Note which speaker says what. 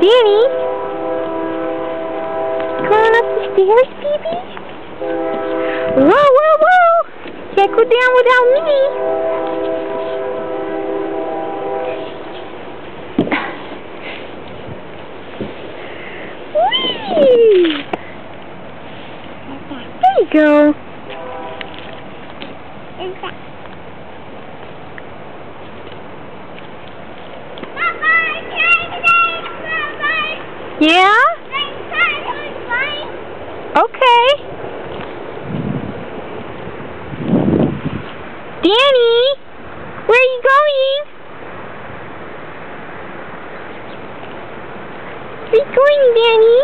Speaker 1: Danny? Going up the stairs, baby? Whoa, whoa, whoa! Can't go down without me. Whee! There you go. Yeah? Okay. Danny, where are you going? Where are you going, Danny?